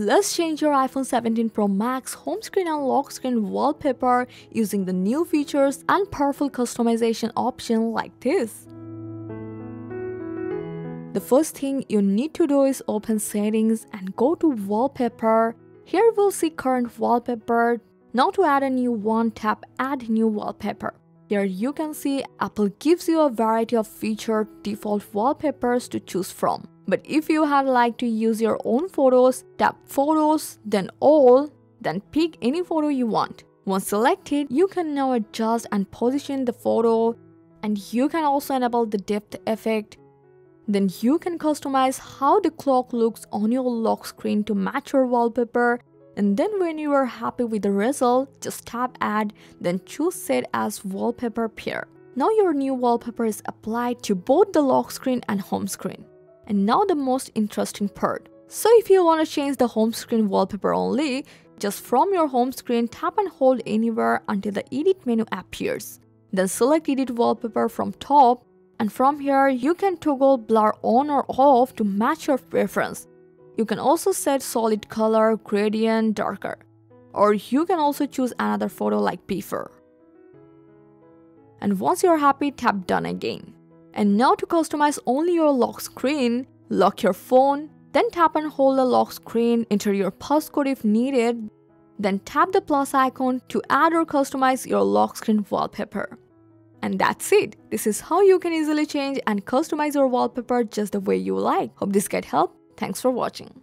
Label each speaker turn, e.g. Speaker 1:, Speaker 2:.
Speaker 1: Let's change your iPhone 17 Pro Max home screen and lock screen wallpaper using the new features and powerful customization option like this. The first thing you need to do is open settings and go to wallpaper. Here we'll see current wallpaper. Now to add a new one, tap add new wallpaper. Here you can see Apple gives you a variety of featured default wallpapers to choose from. But if you had like to use your own photos, tap photos, then all, then pick any photo you want. Once selected, you can now adjust and position the photo and you can also enable the depth effect. Then you can customize how the clock looks on your lock screen to match your wallpaper and then when you are happy with the result, just tap add, then choose set as wallpaper pair. Now your new wallpaper is applied to both the lock screen and home screen. And now the most interesting part. So if you want to change the home screen wallpaper only, just from your home screen tap and hold anywhere until the edit menu appears. Then select edit wallpaper from top and from here you can toggle blur on or off to match your preference. You can also set solid color, gradient, darker. Or you can also choose another photo like before. And once you're happy, tap done again. And now to customize only your lock screen, lock your phone, then tap and hold the lock screen, enter your passcode if needed, then tap the plus icon to add or customize your lock screen wallpaper. And that's it. This is how you can easily change and customize your wallpaper just the way you like. Hope this guide helped. Thanks for watching.